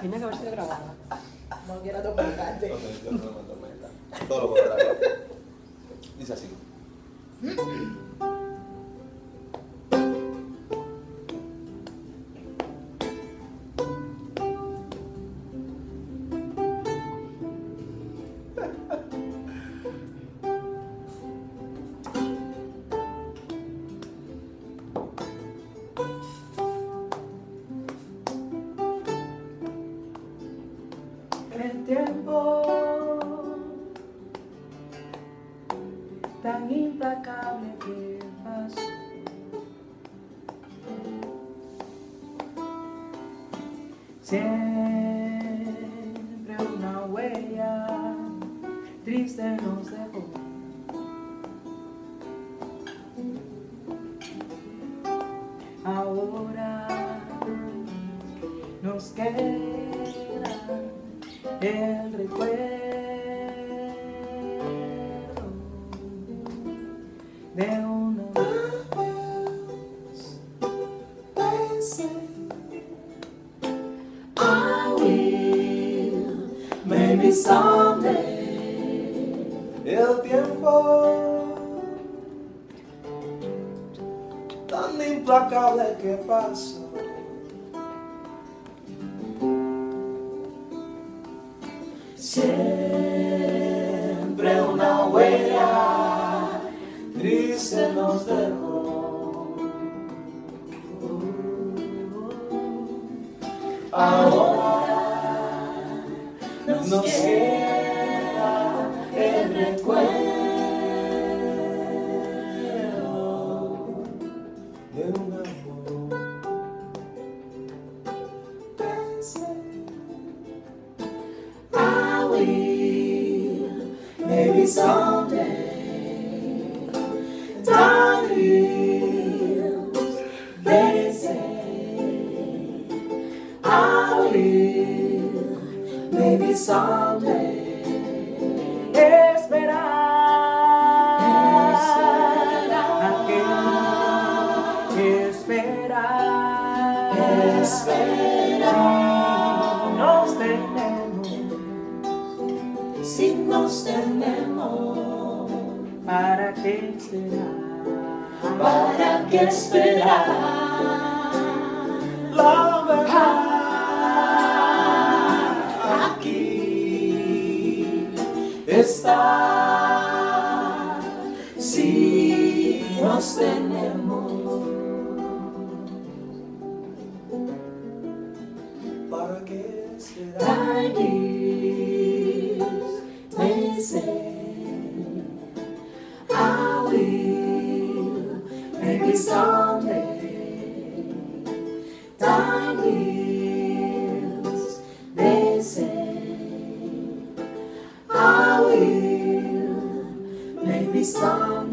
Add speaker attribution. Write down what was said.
Speaker 1: Tiene que haberse grabado.
Speaker 2: No quiero topicarte.
Speaker 3: No no. Todo lo contrario. Dice así.
Speaker 2: Siempre una huella triste nos dejó. Ahora nos queda el recuerdo maybe someday
Speaker 3: El tiempo tan implacable que pasa.
Speaker 2: siempre una huella triste nos dejó ahora nos queda el recuerdo
Speaker 3: De un amor.
Speaker 2: I will maybe someday someday esperar. Aquel esperar esperar nos tenemos. Si nos tenemos. Para qué esperar para qué esperar la nos tenemos
Speaker 3: ¿Para qué será?
Speaker 2: They say I will, maybe someday. Heals, they say I will, maybe someday.